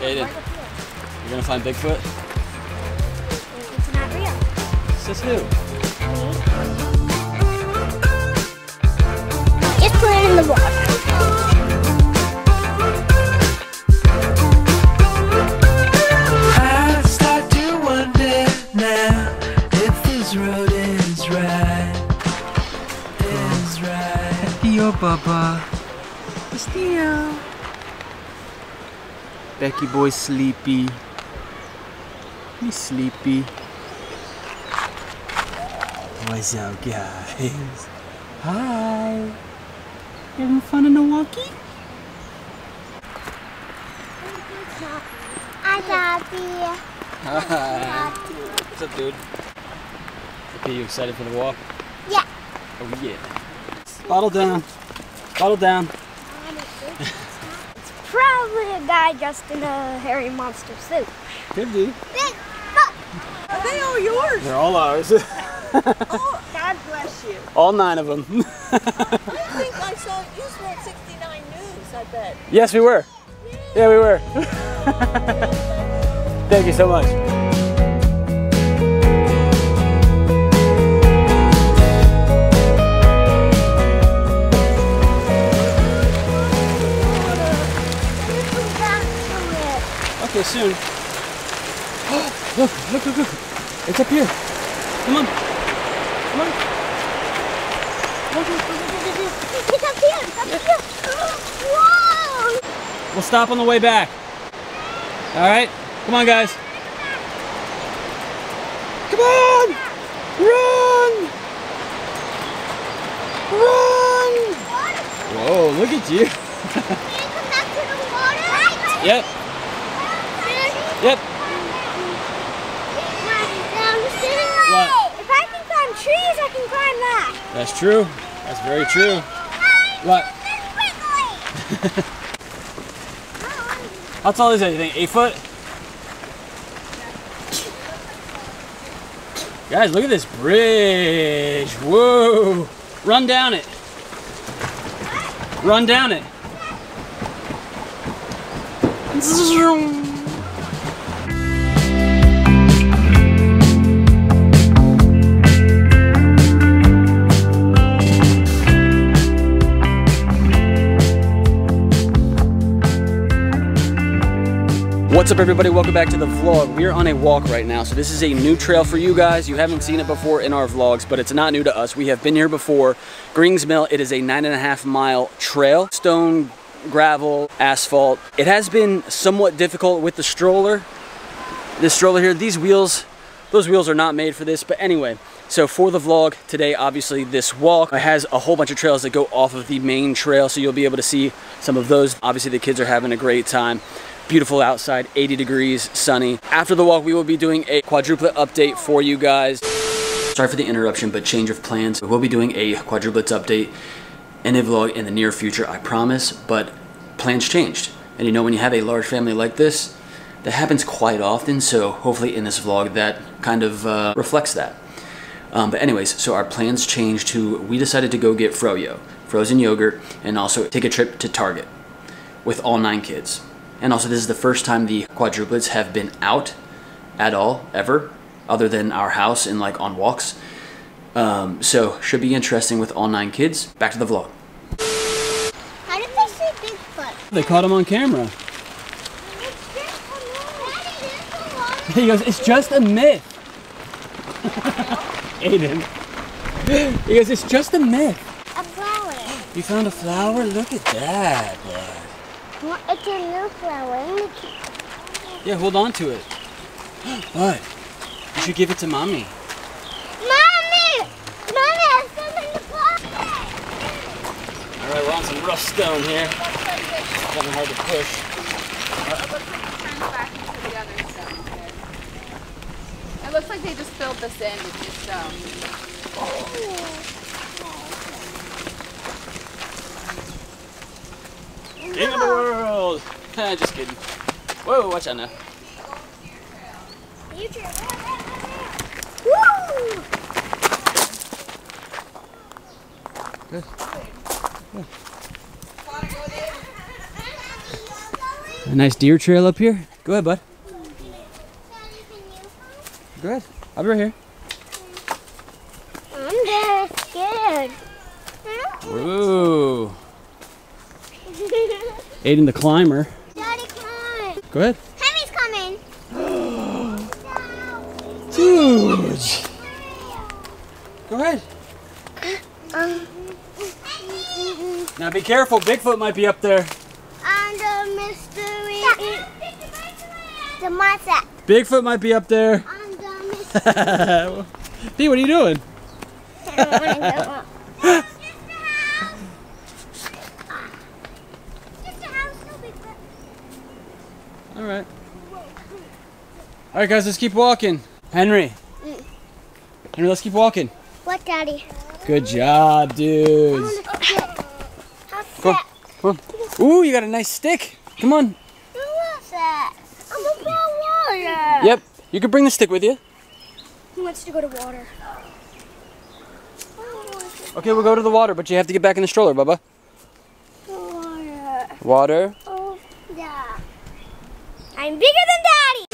Aiden, you're gonna find Bigfoot? It's not real. Says who? Just put it in the water. I start to wonder now if this road is right. Is right. Yo, Baba. Castillo. Becky boy sleepy. He's sleepy. What's up, guys? Hi. Having fun in the walkie? I got the Hi. What's up, dude? Okay, you excited for the walk? Yeah. Oh yeah. Bottle down. Bottle down. Probably a guy dressed in a hairy monster suit. Could be. Big fuck. Are they all yours? They're all ours. Oh, God bless you. all nine of them. I think I saw you were at 69 News, I bet. yes, we were. Yeah, we were. Thank you so much. Okay, soon. look, look, look, look. It's up here. Come on. Come on. Look, look, look, look, look, look. It's up here. It's up here. Whoa! We'll stop on the way back. All right? Come on, guys. Come on! Run! Run! Whoa, look at you. Can you come back to the water? Yep, yep. What? If I can climb trees, I can climb that. That's true. That's very true. What? How tall is that, you think? Eight foot? Guys, look at this bridge. Whoa. Run down it. Run down it. What's up everybody, welcome back to the vlog. We're on a walk right now, so this is a new trail for you guys. You haven't seen it before in our vlogs, but it's not new to us. We have been here before. Grings Mill, it is a nine and a half mile trail. Stone, gravel, asphalt. It has been somewhat difficult with the stroller. This stroller here, these wheels, those wheels are not made for this, but anyway. So for the vlog today, obviously this walk has a whole bunch of trails that go off of the main trail, so you'll be able to see some of those. Obviously the kids are having a great time. Beautiful outside, 80 degrees, sunny. After the walk, we will be doing a quadruplet update for you guys. Sorry for the interruption, but change of plans. We will be doing a quadruplets update in a vlog in the near future, I promise, but plans changed. And you know, when you have a large family like this, that happens quite often, so hopefully in this vlog that kind of uh, reflects that. Um, but anyways, so our plans changed to, we decided to go get Froyo, frozen yogurt, and also take a trip to Target with all nine kids. And also this is the first time the quadruplets have been out at all, ever, other than our house and like on walks. Um, so should be interesting with all nine kids. Back to the vlog. How did they say Bigfoot? They caught him on camera. It's just a Daddy, there's a lot of He goes, it's just a myth. Aiden. He goes, it's just a myth. a flower. You found a flower? Look at that. bud. Well, It's a new flower. Yeah, hold on to it. What? You should give it to mommy. Mommy! Mommy, I found in the closet. All right, we're on some rough stone here. Kind of hard to push. turns back into the other stone here. It looks like they just filled this in with new stone. Oh. King of the world. Just kidding. Whoa, watch out now. Woo! A nice deer trail up here. Go ahead, bud. Go ahead. I'll be right here. I'm very scared. Ooh. Aiden the climber. Daddy, on. Go ahead. Hemi's coming. Huge. Go ahead. Um, Now be careful. Bigfoot might be up there. under mystery. The monster. Bigfoot might be up there. Under mystery. B, what are you doing? I don't want to go up. Just a house, no big foot. All right. All right, guys, let's keep walking. Henry. Mm. Henry, let's keep walking. What, Daddy? Good job, dudes. sit. How Go. Come on. Ooh, you got a nice stick. Come on. Who was that? I'm above water. Yep. You can bring the stick with you. Who wants to go to water? Okay, we'll go to the water, but you have to get back in the stroller, Bubba. Water. Water. Oh, yeah. I'm bigger than Daddy.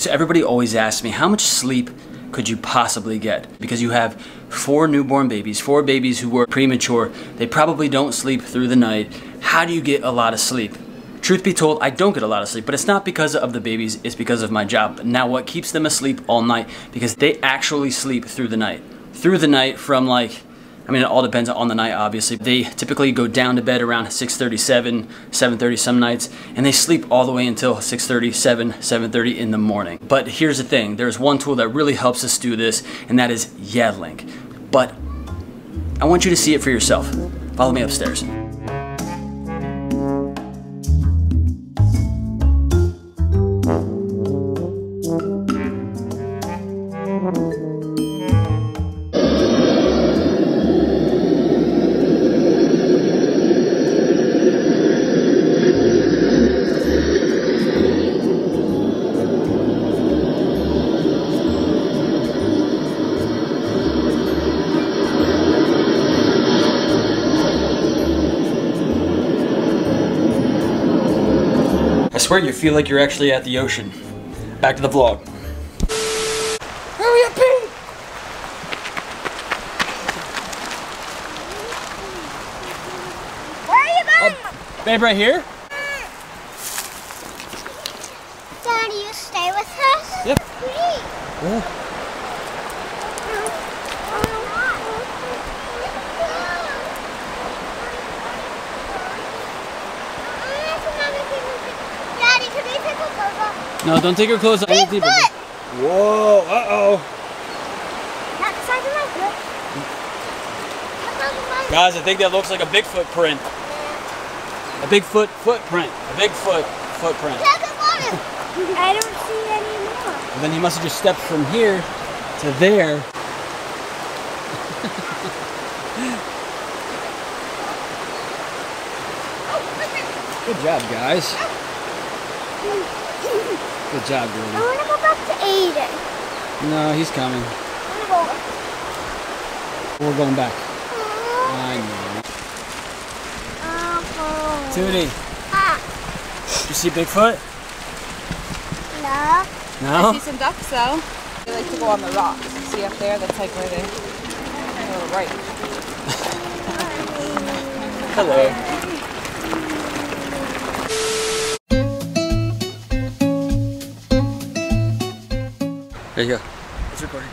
So everybody always asks me, how much sleep could you possibly get? Because you have four newborn babies, four babies who were premature. They probably don't sleep through the night. How do you get a lot of sleep? Truth be told, I don't get a lot of sleep, but it's not because of the babies, it's because of my job. Now, what keeps them asleep all night? Because they actually sleep through the night. Through the night from like, I mean, it all depends on the night, obviously. They typically go down to bed around 6.37, 7.30 some nights, and they sleep all the way until 6.37, 7.30 in the morning. But here's the thing, there's one tool that really helps us do this, and that is Yadlink. But I want you to see it for yourself. Follow me upstairs. Swear you feel like you're actually at the ocean. Back to the vlog. Hurry up, Pete! Where are you going? Oh, babe, right here? Daddy, you stay with us? Yep. Please. Yeah. Daddy, can we take a photo? No, don't take your clothes off. Anything deeper. Bigfoot! Whoa, uh-oh. Not the size of my foot. The size of my Guys, I think that looks like a Bigfoot print. A Bigfoot footprint. A Bigfoot footprint. Look at water. I don't see any more. And then he must have just stepped from here to there. Good job, guys. Oh. Good job, I want to go back to Aiden. No, he's coming. I want to go. We're going back. I know. Oh. Tootie, Ah, you see Bigfoot? no. No? I see some ducks though. They like to go on the rocks. See up there? That's like where they go right. Hello. There you go. It's recording.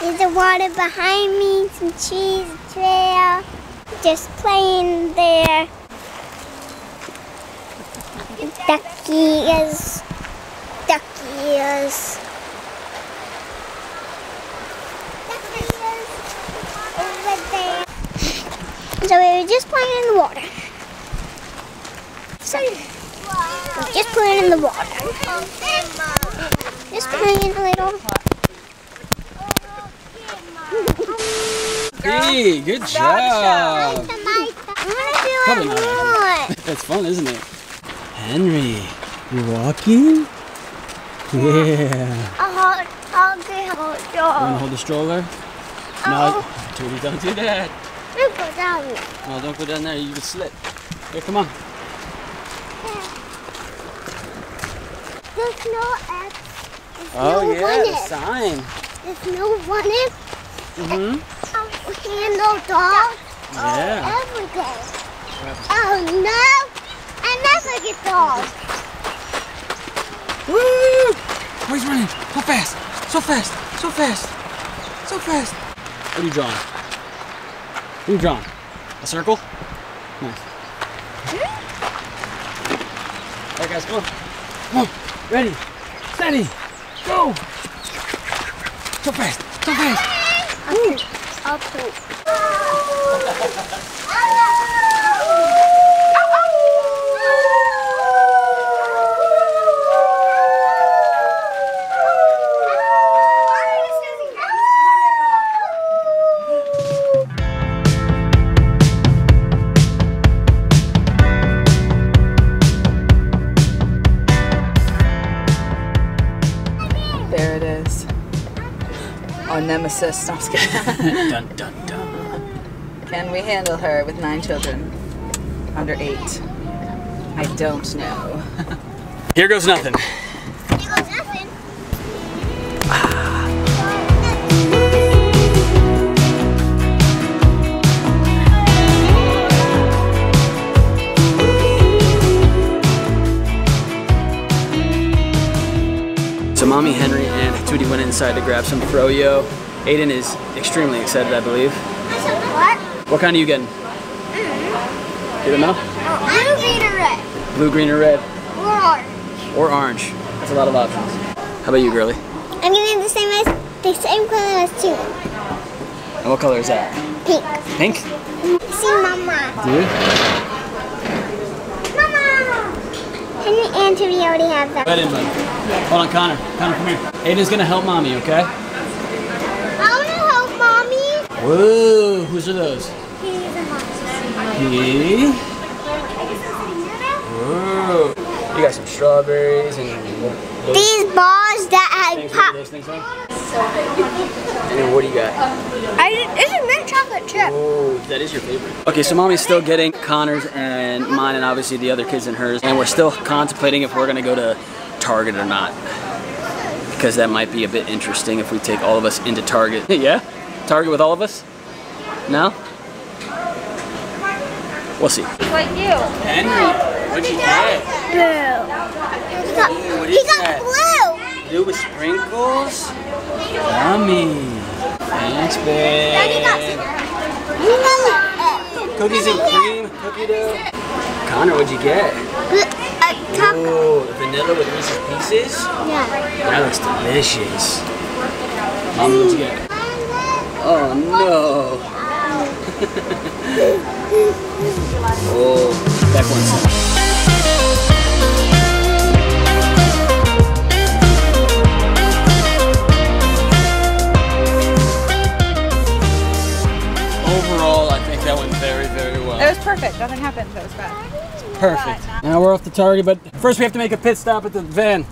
There's the water behind me, some cheese trail. Just playing there. Duckies. Duckies. Duckies. Over there. So we were just playing in the water. So, just put it in the water. Just playing a little. Hey, good job. Probably not more. That's fun, isn't it? Henry, you walking? Yeah. I'll hold, I'll be hold You wanna hold the stroller? No, Oh. Tootie, don't do that. Look go down. No, don't go down there. You can slip. Here, come on. There's no X. There's Oh no yeah, the sign. There's no one X. Mm-hmm. Handle dog. Yeah. Oh, everything. Oh no! I never get dog. Woo! Oh, he's running so fast, so fast, so fast, so fast. What are you drawing? What are you drawing? A circle? Nice. All right, guys, come on. Come on. Ready, steady, go. So fast, so fast. I'll poop. There it nemesis. No, I'm just kidding. Dun dun dun. Can we handle her with nine children? Under eight? I don't know. Here goes nothing. Here goes nothing. So mommy Henry and Tootie went inside to grab some froyo. Aiden is extremely excited, I believe. What? What kind are you getting? You don't know? Blue, green, or red? Blue, green, or red? Or orange? Or orange. That's a lot of options. How about you, girly? I'm getting the same as the same color as two. And what color is that? Pink. Pink? See, Mama. Do you? Mama. Henry and Timmy already have that. Right in, bud. Hold on, Connor. Connor, come here. Aiden's gonna help mommy, okay? I want to help mommy. Whoa, whose are those? He's a monster. He. Whoa. You got some strawberries and those These balls that had pop. those things are? And what do you got? I, it's a mint chocolate chip. Oh, that is your favorite. Okay, so mommy's still getting Connor's and mine and obviously the other kids and hers. And we're still contemplating if we're gonna go to Target or not. Because that might be a bit interesting if we take all of us into Target. yeah? Target with all of us? No? We'll see. Like you. Henry, what'd you get? Blue. He got, what he got that? blue. Blue with sprinkles? Yummy. Thanks, Daddy got babe. blue. Cookies and cream, cookie dough. Connor, what'd you get? A cup. Oh, vanilla with Reese's Pieces? Yeah. That looks delicious. Mommy, what'd you get? Oh no. oh, back one second. Overall, I think that went very, very well. It was perfect. Nothing happened. That was bad. Perfect. Now we're off to Target, but first we have to make a pit stop at the van.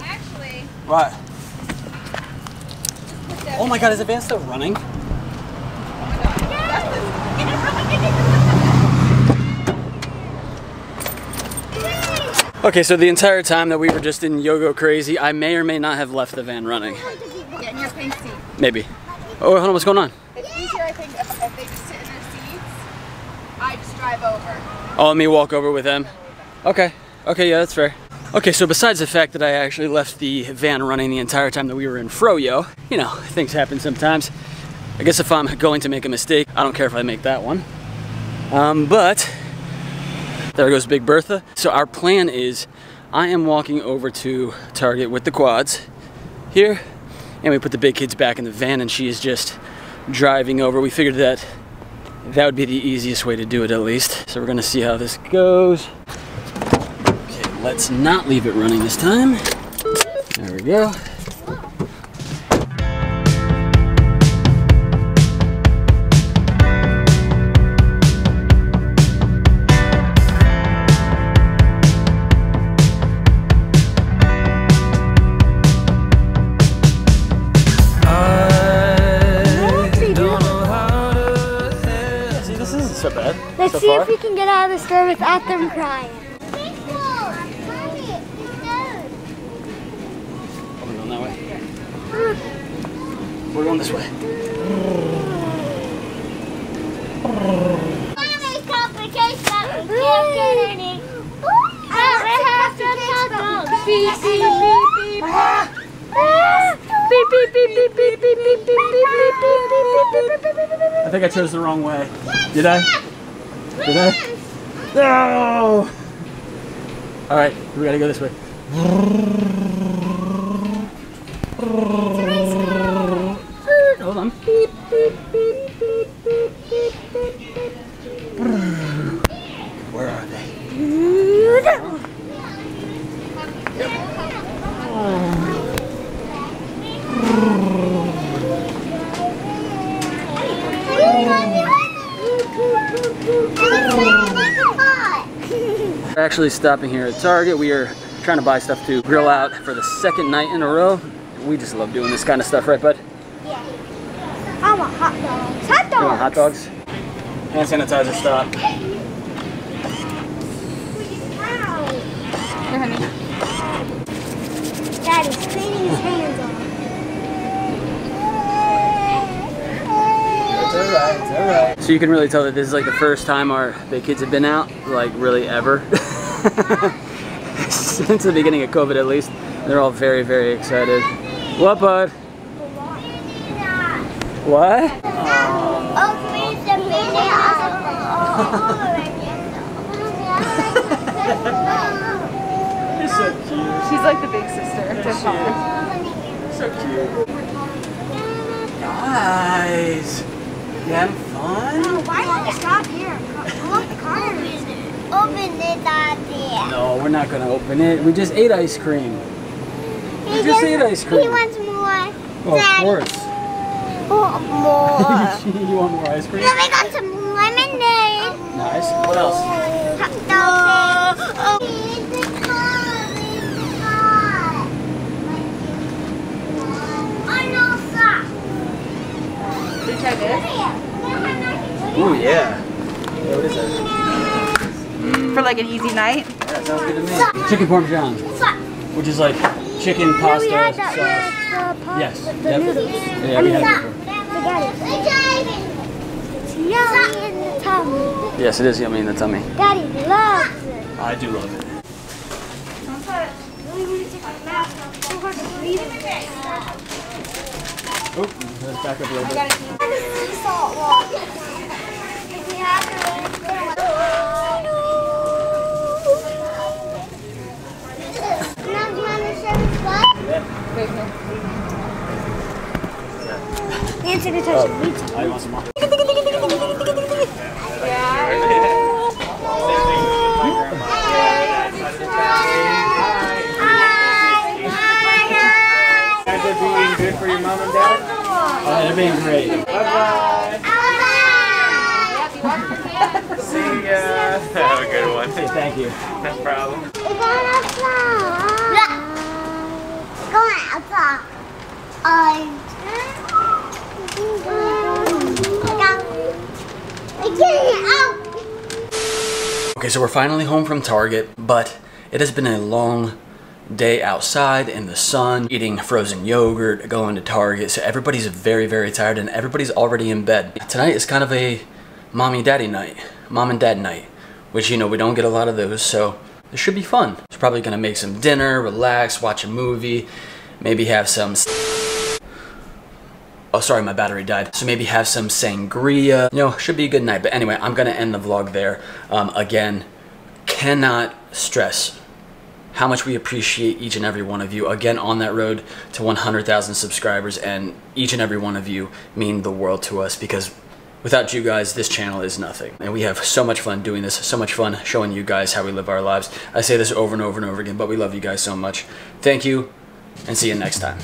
Actually, What? Oh my god, is the van still running? Okay, so the entire time that we were just in Yogo Crazy, I may or may not have left the van running. get in your pink seat. Maybe. Oh, hold on, what's going on? It's easier, I think, if, if they just sit in their seats. I just drive over. Oh, let me walk over with them. Okay. Okay, yeah, that's fair. Okay, so besides the fact that I actually left the van running the entire time that we were in Froyo, you know, things happen sometimes. I guess if I'm going to make a mistake, I don't care if I make that one. Um, but there goes Big Bertha. So our plan is I am walking over to Target with the quads here, and we put the big kids back in the van, and she is just driving over. We figured that that would be the easiest way to do it at least. So we're gonna see how this goes. Okay, let's not leave it running this time. There we go. I don't know how to handle See, this isn't so bad Let's so see far. if we can get out of the store without them crying. We're going this way. I think I chose the wrong way. Did I? Did I? No! Alright, we gotta go this way. Hold on. Beep, beep, beep, beep, beep, beep, beep, beep. Where are they? We're actually stopping here at Target. We are trying to buy stuff to grill out for the second night in a row. We just love doing this kind of stuff, right, bud? Yeah. I want hot dogs. Hot You want hot dogs. dogs? Hand sanitizer stop. Wow. Here, honey. Daddy's cleaning his hands off. It's alright, it's alright. So you can really tell that this is like the first time our the kids have been out, like really ever. Since the beginning of COVID at least. They're all very, very excited. What, bud? What? Please, the banana. You're so cute. She's like the big sister to she Paul. So cute. Guys, you having fun? Why don't you stop here? I want the car. Open it, Daddy. No, we're not gonna open it. We just ate ice cream. He just ate ice cream. He wants more. Well, of Daddy. course. Oh, more. you want more ice cream? Then we got some lemonade. Nice. What else? Hot dogs. Oh. Need the car. Need the car. I know socks. Did you try this? Ooh, yeah. Yeah, what is that? For like an easy night? That sounds good to me. Chicken parmesan, which is like chicken pasta sauce. that the, Yes. the Yep. noodles. Yeah, we had it It's yummy in the tummy. Yes, it is yummy in the tummy. Daddy loves it. I do love it. Oh, let's back up a little bit. Wait, here. Nancy, to touch it. Reach. I want some more. Guys are being good for your mom and dad? Oh, they're being great. Bye bye. See ya. Have a good one. Say thank you. No problem. Okay, so we're finally home from Target, but it has been a long day outside in the sun, eating frozen yogurt, going to Target. So everybody's very, very tired and everybody's already in bed. Tonight is kind of a mommy daddy night, mom and dad night, which, you know, we don't get a lot of those. So it should be fun. It's probably gonna make some dinner, relax, watch a movie, maybe have some. Oh, sorry, my battery died. So maybe have some sangria. You know, should be a good night. But anyway, I'm gonna end the vlog there. Um, again, cannot stress how much we appreciate each and every one of you. Again, on that road to 100,000 subscribers, and each and every one of you mean the world to us because without you guys, this channel is nothing. And we have so much fun doing this, so much fun showing you guys how we live our lives. I say this over and over and over again, but we love you guys so much. Thank you, and see you next time.